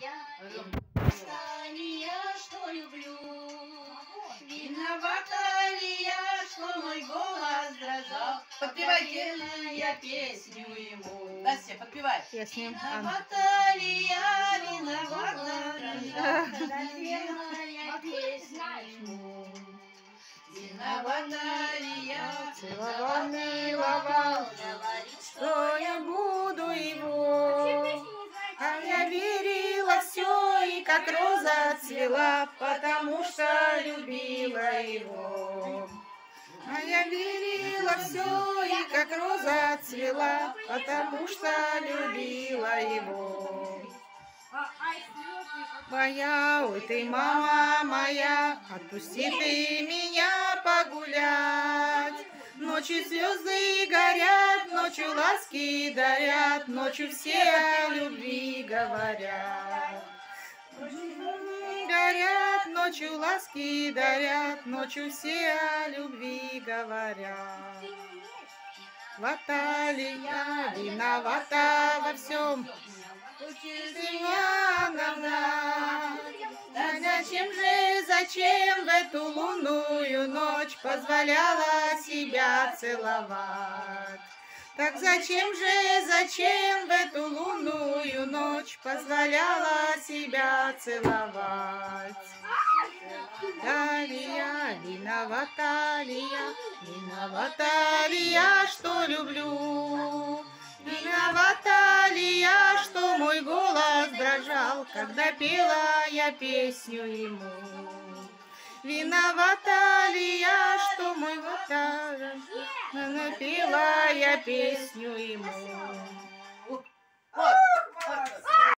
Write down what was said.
я, виновата ли я, что люблю? Виновата ли я, что мой голос дрожал? Подпевайте. Я песню ему. Настя, подпевай. Песню. Виновата ли я, виновата ли я, когда пела я песню ему? Виновата ли я, Целовал, миловал, как роза цвела, потому что любила его. А я верила все, и как роза цвела, потому что любила его. Моя, ой ты, мама моя, отпусти ты меня погулять. Ночью звезды горят, ночью ласки дарят, ночью все о любви говорят. Горят, ночью ласки дарят, ночью все о любви говорят. Вата ли я виновата во всем, Семеновна, да зачем же, зачем в эту лунную ночь позволяла себя целовать? Так зачем же, зачем в эту лунную ночь позволяла себя целовать? Да ли я, виновата ли я, виновата ли я, что люблю? Виновата ли я, что мой голос дрожал, когда пела я песню ему? Виновата ли я, что мой голос напела я песню ему?